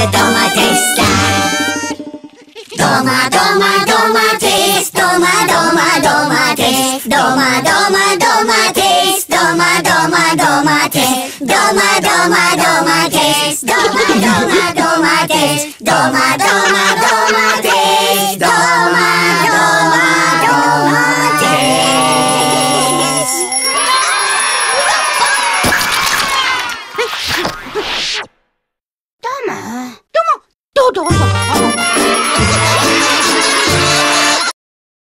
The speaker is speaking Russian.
же дома триста. Дома, дома, дома трист Дома, дома, дома трист Дома, дома, дома трист Дома, дома, дома трист Дома, дома, дома трист Дома, дома, дома трист Дома, дома, дома трист Дома, дома, дома трист 더워